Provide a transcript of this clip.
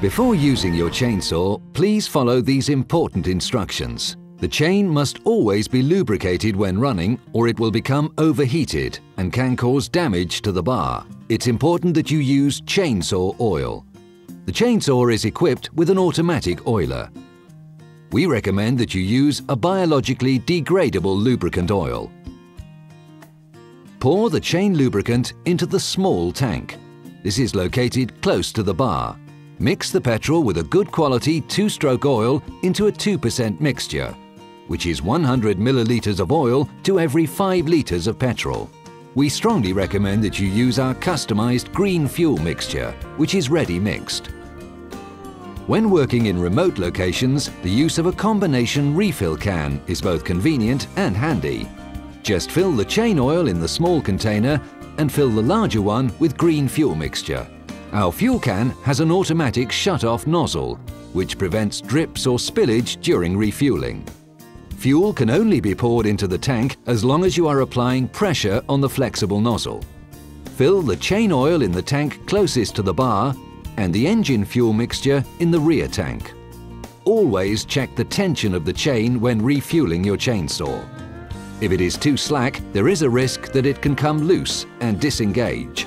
Before using your chainsaw, please follow these important instructions. The chain must always be lubricated when running or it will become overheated and can cause damage to the bar. It's important that you use chainsaw oil. The chainsaw is equipped with an automatic oiler. We recommend that you use a biologically degradable lubricant oil. Pour the chain lubricant into the small tank. This is located close to the bar. Mix the petrol with a good quality two-stroke oil into a 2% mixture, which is 100 millilitres of oil to every 5 litres of petrol. We strongly recommend that you use our customised green fuel mixture, which is ready mixed. When working in remote locations, the use of a combination refill can is both convenient and handy. Just fill the chain oil in the small container and fill the larger one with green fuel mixture. Our fuel can has an automatic shut-off nozzle, which prevents drips or spillage during refueling. Fuel can only be poured into the tank as long as you are applying pressure on the flexible nozzle. Fill the chain oil in the tank closest to the bar and the engine fuel mixture in the rear tank. Always check the tension of the chain when refueling your chainsaw. If it is too slack, there is a risk that it can come loose and disengage.